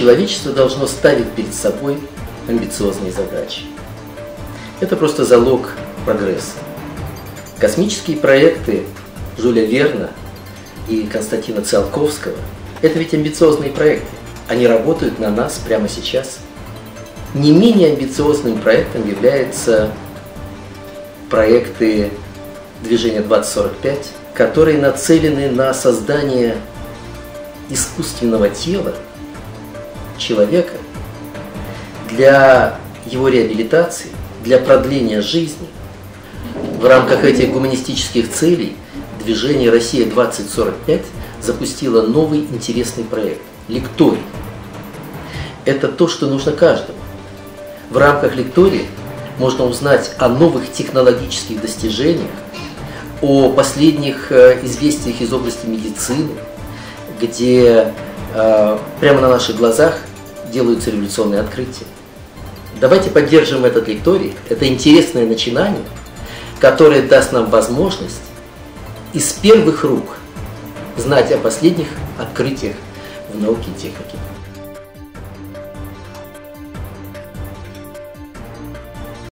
Человечество должно ставить перед собой амбициозные задачи. Это просто залог прогресса. Космические проекты Жюля Верна и Константина Циолковского – это ведь амбициозные проекты. Они работают на нас прямо сейчас. Не менее амбициозным проектом являются проекты движения 2045, которые нацелены на создание искусственного тела человека для его реабилитации, для продления жизни. В рамках этих гуманистических целей движение «Россия-2045» запустило новый интересный проект – лекторий. Это то, что нужно каждому. В рамках лектория можно узнать о новых технологических достижениях, о последних э, известиях из области медицины, где э, прямо на наших глазах делаются революционные открытия. Давайте поддержим этот лекторий. Это интересное начинание, которое даст нам возможность из первых рук знать о последних открытиях в науке и технике.